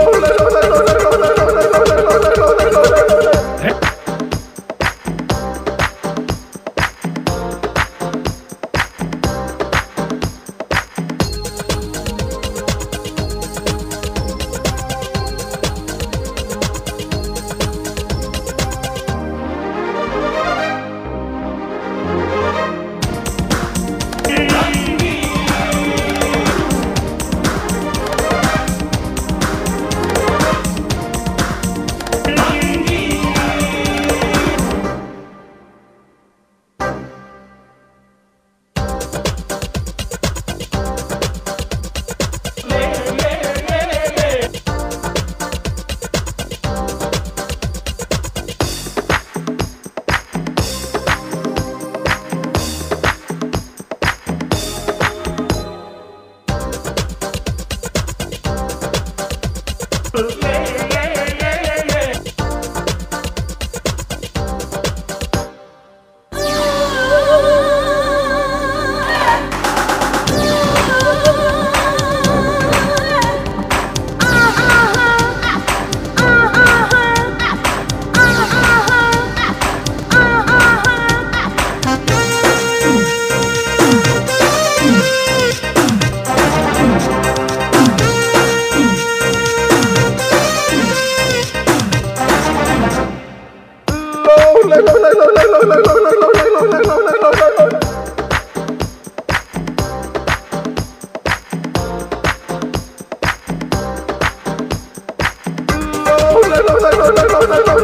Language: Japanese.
誰だ? Hooray!